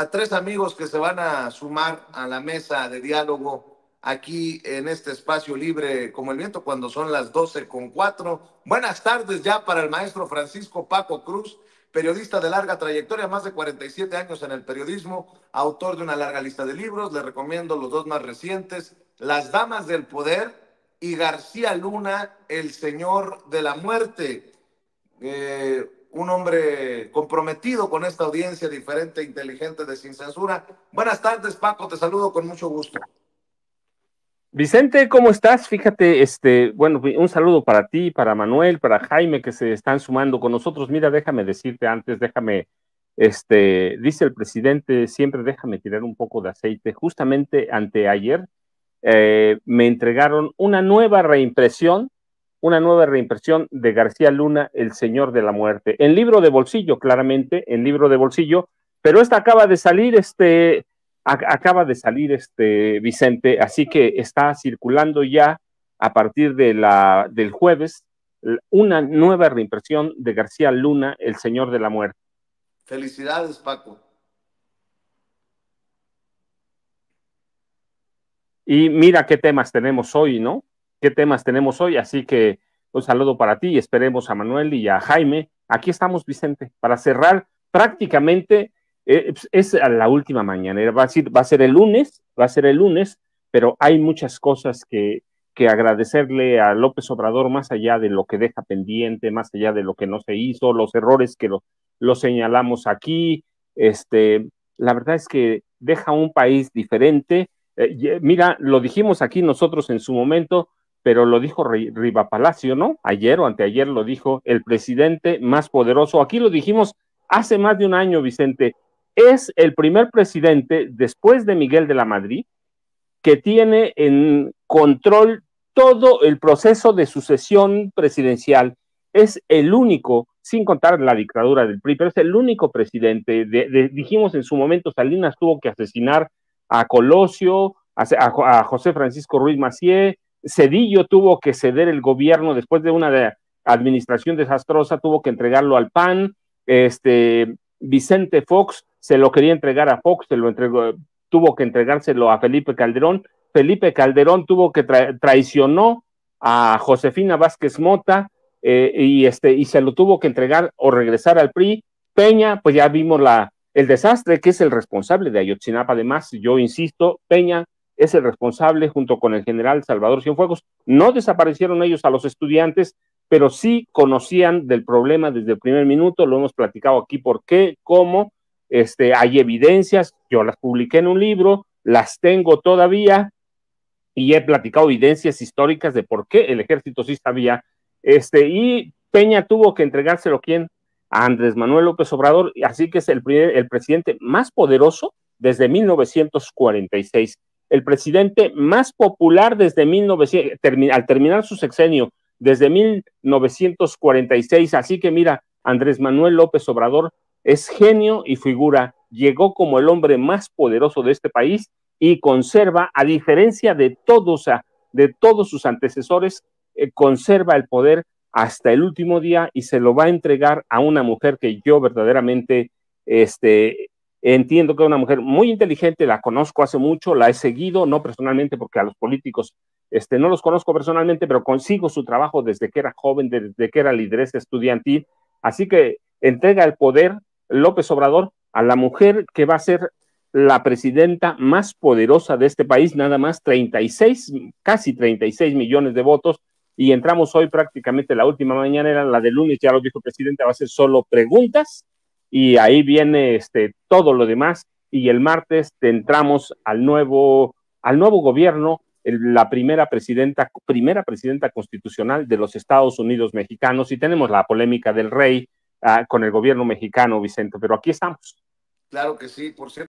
a tres amigos que se van a sumar a la mesa de diálogo aquí en este espacio libre como el viento cuando son las 12 con cuatro. Buenas tardes ya para el maestro Francisco Paco Cruz, periodista de larga trayectoria, más de 47 años en el periodismo, autor de una larga lista de libros. Le recomiendo los dos más recientes, Las Damas del Poder y García Luna, El Señor de la Muerte. Eh, un hombre comprometido con esta audiencia diferente, inteligente, de Sin Censura. Buenas tardes, Paco, te saludo con mucho gusto. Vicente, ¿cómo estás? Fíjate, este, bueno, un saludo para ti, para Manuel, para Jaime, que se están sumando con nosotros. Mira, déjame decirte antes, déjame, este, dice el presidente, siempre déjame tirar un poco de aceite. Justamente anteayer eh, me entregaron una nueva reimpresión, una nueva reimpresión de García Luna, El Señor de la Muerte, en libro de bolsillo, claramente, en libro de bolsillo, pero esta acaba de salir, este, acaba de salir este Vicente, así que está circulando ya a partir de la, del jueves una nueva reimpresión de García Luna, El Señor de la Muerte. Felicidades, Paco. Y mira qué temas tenemos hoy, ¿no? ¿Qué temas tenemos hoy? Así que un saludo para ti y esperemos a Manuel y a Jaime. Aquí estamos, Vicente, para cerrar prácticamente eh, es la última mañanera, va a, ser, va a ser el lunes, va a ser el lunes, pero hay muchas cosas que, que agradecerle a López Obrador más allá de lo que deja pendiente, más allá de lo que no se hizo, los errores que lo, señalamos aquí. Este, la verdad es que deja un país diferente. Eh, mira, lo dijimos aquí nosotros en su momento, pero lo dijo Riva Palacio, ¿no? Ayer o anteayer lo dijo el presidente más poderoso. Aquí lo dijimos hace más de un año, Vicente es el primer presidente después de Miguel de la Madrid que tiene en control todo el proceso de sucesión presidencial. Es el único, sin contar la dictadura del PRI, pero es el único presidente. dijimos en su momento, Salinas tuvo que asesinar a Colosio, a, José Francisco Ruiz Macié, Cedillo tuvo que ceder el gobierno después de una administración desastrosa, tuvo que entregarlo al PAN, este, Vicente Fox se lo quería entregar a Fox, se lo entregó, tuvo que entregárselo a Felipe Calderón. Felipe Calderón tuvo que traicionó a Josefina Vázquez Mota eh, y este y se lo tuvo que entregar o regresar al PRI. Peña, pues ya vimos la el desastre que es el responsable de Ayotzinapa. Además, yo insisto, Peña es el responsable junto con el general Salvador Cienfuegos. No desaparecieron ellos a los estudiantes, pero sí conocían del problema desde el primer minuto. Lo hemos platicado aquí por qué, cómo este, hay evidencias, yo las publiqué en un libro, las tengo todavía y he platicado evidencias históricas de por qué el ejército sí sabía. Este, y Peña tuvo que entregárselo quién? A Andrés Manuel López Obrador, así que es el, el presidente más poderoso desde 1946, el presidente más popular desde 1900, al terminar su sexenio, desde 1946. Así que mira, Andrés Manuel López Obrador es genio y figura, llegó como el hombre más poderoso de este país y conserva, a diferencia de todos, de todos sus antecesores, eh, conserva el poder hasta el último día y se lo va a entregar a una mujer que yo verdaderamente este, entiendo que es una mujer muy inteligente, la conozco hace mucho, la he seguido, no personalmente porque a los políticos este, no los conozco personalmente, pero consigo su trabajo desde que era joven, desde que era lideresa estudiantil, así que entrega el poder López Obrador a la mujer que va a ser la presidenta más poderosa de este país, nada más 36, casi 36 millones de votos, y entramos hoy prácticamente la última mañana, era la de lunes, ya lo dijo el presidente, va a ser solo preguntas, y ahí viene este, todo lo demás, y el martes entramos al nuevo, al nuevo gobierno, la primera presidenta, primera presidenta constitucional de los Estados Unidos mexicanos, y tenemos la polémica del rey, con el gobierno mexicano, Vicente, pero aquí estamos. Claro que sí, por cierto.